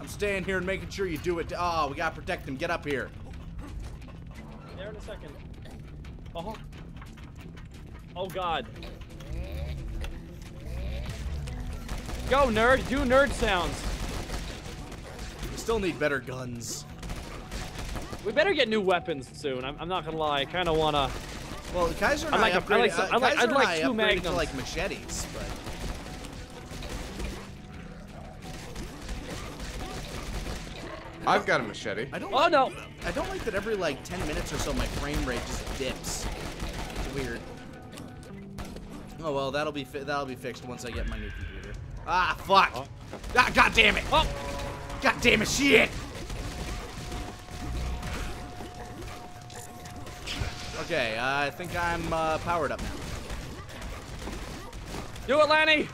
I'm staying here and making sure you do it. Oh, we gotta protect him. Get up here. There in a second. Oh. Oh God. Go nerd, do nerd sounds. We still need better guns. We better get new weapons soon. I'm, I'm not gonna lie. I kind of wanna. Well, Kaiser and I like I, I like some- uh, I like- I'd like two upgraded to magnums. like machetes, but I've got a machete. I don't. Oh no. I don't like that every like 10 minutes or so my frame rate just dips. It's weird. Oh well, that'll be fi that'll be fixed once I get my new computer. Ah, fuck! Oh. Ah, god damn it! Oh. God damn it, shit! Okay, uh, I think I'm uh, powered up now. Do it, Lanny.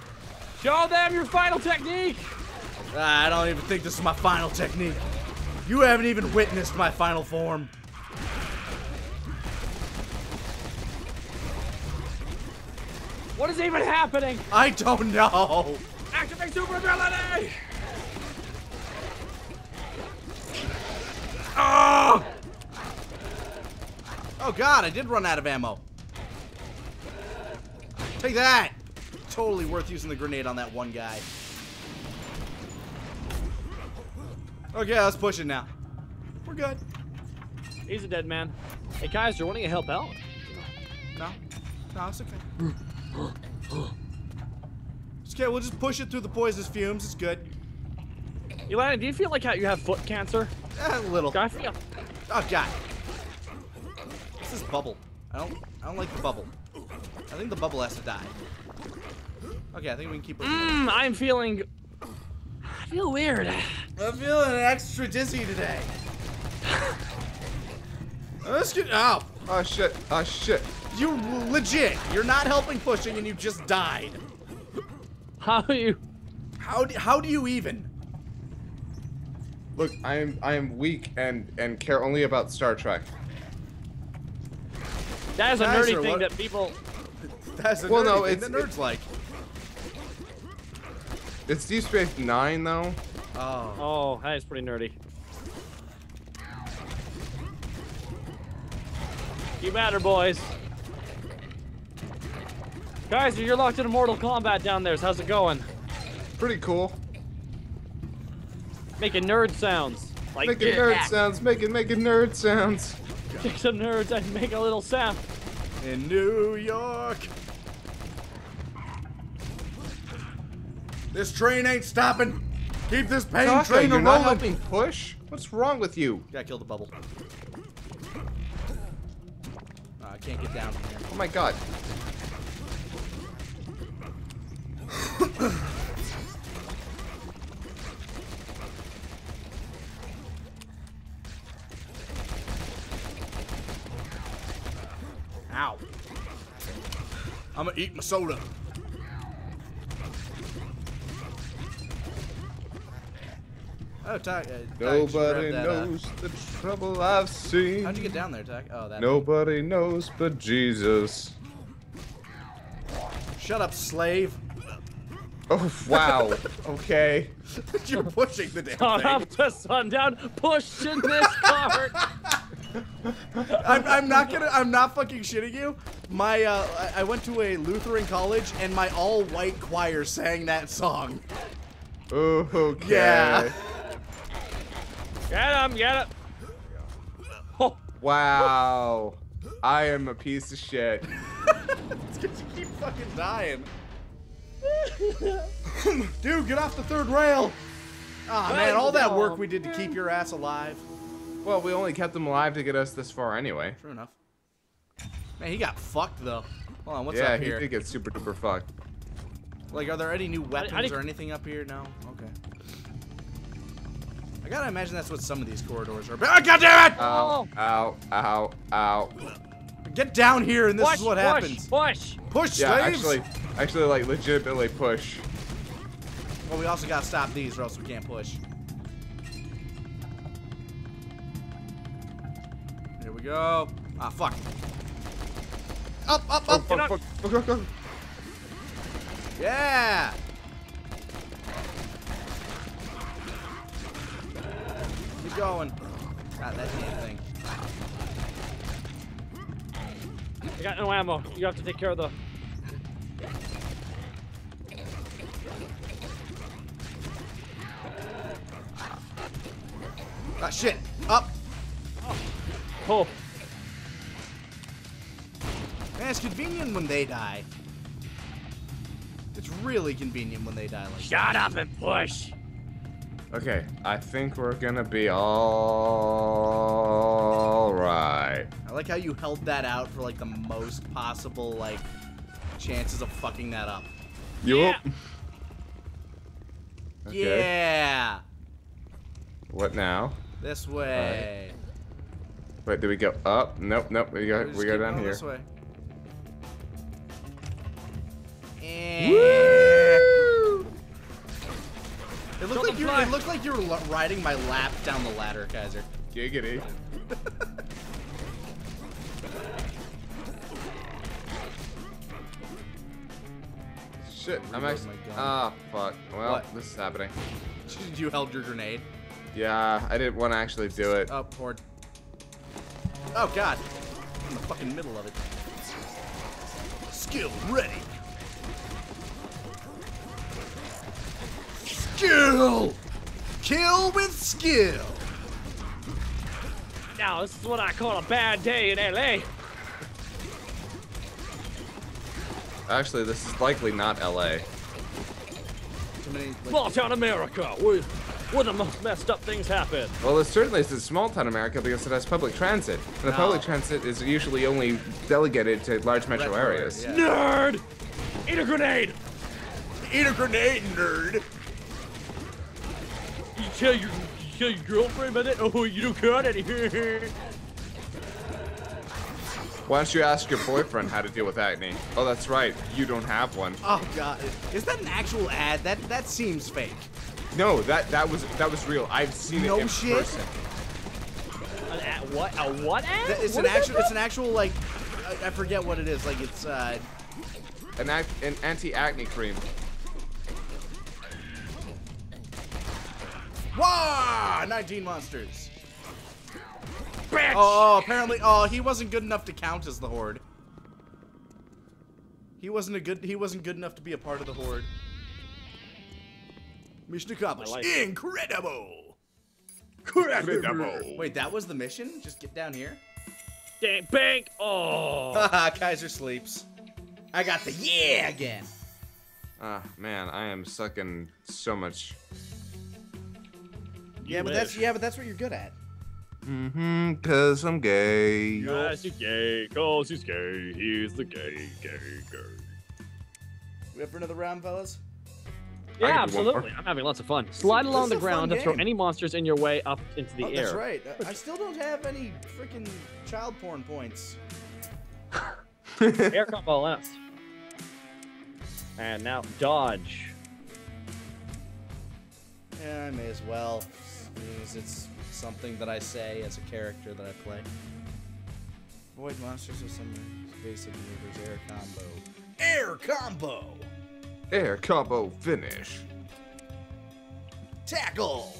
Show them your final technique. Ah, I don't even think this is my final technique. You haven't even witnessed my final form. What is even happening? I don't know. Activate super ability. Oh! Oh god, I did run out of ammo. Take that! Totally worth using the grenade on that one guy. Okay, let's push it now. We're good. He's a dead man. Hey Kaiser, want to help out? No? No, it's okay. It's okay, we'll just push it through the poisonous fumes. It's good. Elana, do you feel like how you have foot cancer? A little. I feel. Oh god. What's this bubble? I don't I don't like the bubble. I think the bubble has to die. Okay, I think we can keep pushing. Mmm, I'm feeling. I feel weird. I'm feeling extra dizzy today. Let's get out. Oh shit. Oh shit. You legit. You're not helping pushing, and you just died. How are you? How do, how do you even? Look, I am I am weak and and care only about Star Trek. That is a Kaiser, nerdy thing what- that people. That's a Well, nerdy no, thing it's- that nerds like. It's Deep Space Nine though. Oh. Oh, that is pretty nerdy. You matter, boys. Kaiser, you're locked into Mortal Kombat down there. So how's it going? Pretty cool. Making nerd sounds. Like Making yeah, nerd sounds. Making making nerd sounds. Take some nerds and make a little sound. In New York. This train ain't stopping. Keep this pain Taka, train you're a not rolling. helping push. What's wrong with you? Gotta kill the bubble. Uh, I can't get down from here. Oh my god. Ow. I'm gonna eat my soda. Oh, Ty. Uh, Ty, you should Nobody grab that, uh, knows the trouble I've seen. how'd you get down there, Ty? Oh, that. Nobody knows but Jesus. Shut up, slave. Oh wow. okay. You're pushing the damn Sun thing. up to sundown, pushing this cart. I'm, I'm not gonna. I'm not fucking shitting you. My, uh, I I went to a Lutheran college, and my all-white choir sang that song. Oh, okay. Yeah. Get him, get him. Oh, Wow. I am a piece of shit. It's 'cause you keep fucking dying. Dude, get off the third rail. Ah man, all that work we did to keep your ass alive. Well, we only kept him alive to get us this far anyway. True enough. Man, he got fucked though. Hold on, what's up? here? yeah, he here? did get super duper fucked. Like, are there any new weapons I did- or anything up here? No. Okay. I gotta imagine that's what some of these corridors are. Ah, God damn it! Ow, ow, ow, ow. Get down here, and this push, is what push, happens. push. Push, Yeah, slaves. actually, actually, like legitimately push. Well, we also gotta stop these, or else we can't push. Here we go. Ah, fuck. Up, up, Oh, up. fuck, up. fuck, fuck, fuck, fuck. Yeah. Going. God, that damn thing. I got no ammo. You have to take care of the. Ah, shit. Up. Oh, Man, it's convenient when they die. It's really convenient when they die like that. shut up and push. Okay, I think we're gonna be all right. I like how you held that out for like the most possible like chances of fucking that up. Yeah. Okay. Yeah. What now? This way. Wait, did we go up? Nope, nope. We go, Just we go down here. This way. And Woo! It looked like you. It looked like you were riding my lap down the ladder, Kaiser. Giggity. Shit, I'm actually. Ah, fuck. Well, What? this is happening. You held your grenade. Yeah, I didn't want to actually do it. Oh, horde. Oh God! In the fucking middle of it. Skill ready. Skill. Kill with skill. Now this is what I call a bad day in LA. Actually, this is likely not LA. Many. Like, Small town America, where, where the most messed up things happen. Well, it certainly is a small town America because it has public transit. And the No. public transit is usually only delegated to large metro Metro areas. yeah. Nerd! Eat a grenade! Eat a grenade, nerd. You tell your, you tell your girlfriend about it? Oh, you don't got any. Why don't you ask your boyfriend how to deal with acne? Oh, that's right. You don't have one. Oh God! Is that an actual ad? That that seems fake. No, that that was that was real. I've seen No it in shit? person. An ad, what? A what ad? That- It's What an actual. It's an actual like. I, I forget what it is. Like it's uh. An act, an anti-acne cream. Wah! 19 monsters. Bitch! Oh, apparently. Oh, he wasn't good enough to count as the horde. He wasn't a good. He wasn't good enough to be a part of the horde. Mission accomplished. Like it. Incredible. Incredible. Wait, that was the mission? Just get down here. Dang, bank! Oh! Haha, Kaiser sleeps. I got the yeah again. Ah, man, I am sucking so much. Yeah, but that's yeah, but that's what you're good at. Mm-hmm, cause I'm gay. Yes, he's gay, cause he's gay. He's the gay, gay, gay. We up for another round, fellas? Yeah, can do one more. absolutely. I'm having lots of fun. Slide This along the ground and throw any monsters in your way up into the oh, air. that's right. I- I still don't have any freaking child porn points. Air combo left. And now dodge. Yeah, I may as well. Because it's something that I say as a character that I play. Avoid monsters with some basic maneuvers. Air combo. Air combo! Air combo finish. Tackle!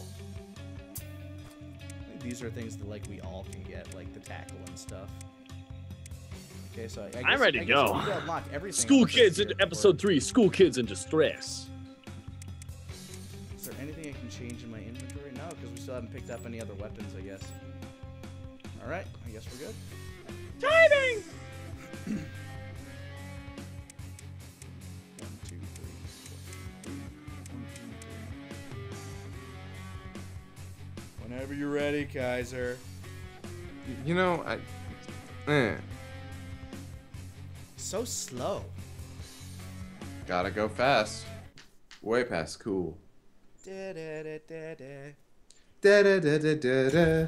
These are things that like we all can get, like the tackle and stuff. Okay, so I, I guess, I'm ready I to guess go. we need to unlock everything School kids in episode three. School kids in distress. Is there anything I can change in my inventory? Because we still haven't picked up any other weapons, I guess. Alright, I guess we're good. Timing. One, two, three, four. One, two, three. Whenever you're ready, Kaiser. You know, I. Eh, So slow. gotta go fast. Way past cool. Da-da-da-da-da. Da da da da da da.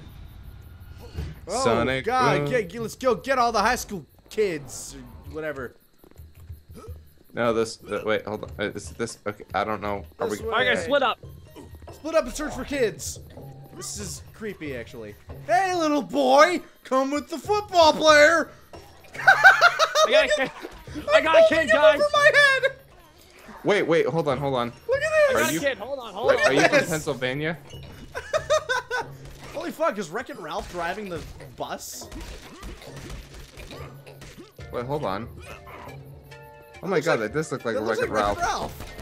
Oh, Sonic God, get, get- let's go get all the high school kids, or whatever. No, this. The, wait, hold on. Uh, This. This. Okay, I don't know. Are we? This way. Okay, split up. Split up and search for kids. This is creepy, actually. Hey, little boy, come with the football player. I got a kid. I got a I'm kid, guys. Over my head. Wait, wait, hold on, hold on. Look I at got this. a kid. Hold on, hold Wait, on. are you from. Pennsylvania? Holy really fun because Wreck It Ralph driving the bus. Wait, hold on. Oh my god, that does look like a That looks Wreck-It like Ralph. Ralph.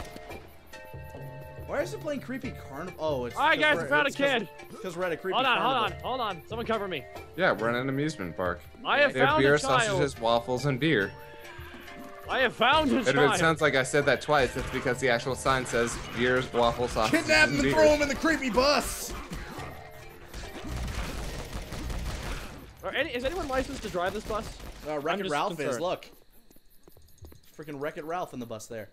Why is it playing creepy carnival? Oh, it's. All right, guys, I found a kid. Because we're at a creepy Hold on, hold on, hold on. Someone cover me. Yeah, we're in an amusement park. I have They have found beer, a child. sausages, waffles, and beer. I have found a And child. it sounds like I said that twice, it's because the actual sign says beer, waffles, sausages, Kidnap him and and throw him in the creepy bus. Any, is anyone licensed to drive this bus? Uh, Wreck It just Ralph is. Look. Freaking Wreck It Ralph in the bus there.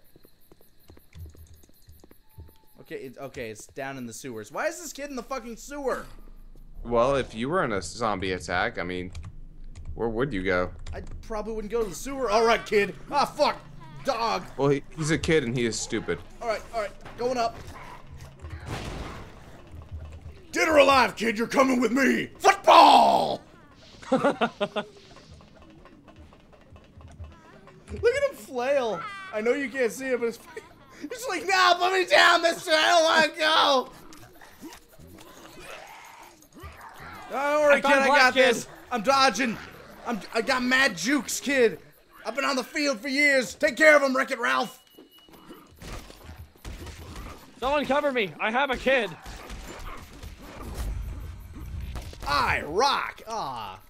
Okay, it, okay, it's down in the sewers. Why is this kid in the fucking sewer? Well, if you were in a zombie attack, I mean, where would you go? I probably wouldn't go to the sewer. All right, kid. Ah, fuck. Dog. Well, he, he's a kid and he is stupid. All right, all right. Going up. Dead or alive, kid, you're coming with me. Football. Look at him flail. I know you can't see it, but it's it's like, nah, put me down, mister. I don't want to go. Don't worry, I kid. I got Kid. this. I'm dodging. I'm, I got mad jukes, kid. I've been on the field for years. Take care of him, Wreck It Ralph. Someone cover me. I have a kid. I rock. Ah.